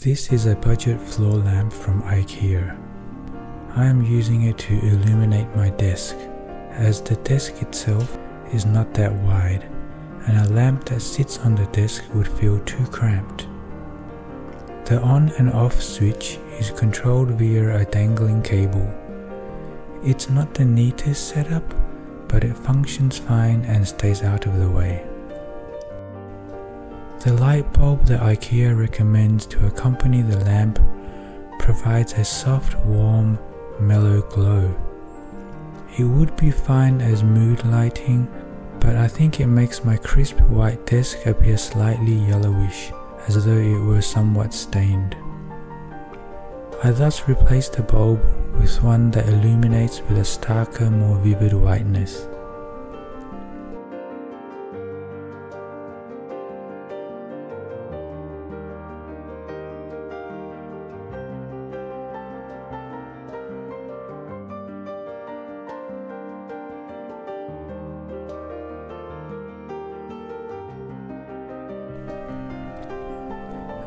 This is a budget floor lamp from IKEA. I am using it to illuminate my desk, as the desk itself is not that wide, and a lamp that sits on the desk would feel too cramped. The on and off switch is controlled via a dangling cable. It's not the neatest setup, but it functions fine and stays out of the way. The light bulb that IKEA recommends to accompany the lamp provides a soft, warm, mellow glow. It would be fine as mood lighting, but I think it makes my crisp white desk appear slightly yellowish, as though it were somewhat stained. I thus replaced the bulb with one that illuminates with a starker, more vivid whiteness.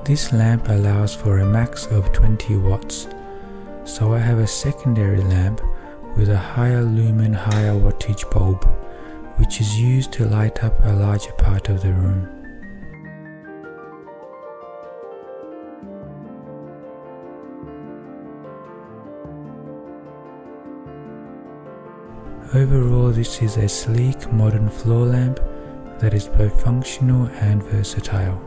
This lamp allows for a max of 20 watts, so I have a secondary lamp with a higher lumen higher wattage bulb, which is used to light up a larger part of the room. Overall this is a sleek modern floor lamp that is both functional and versatile.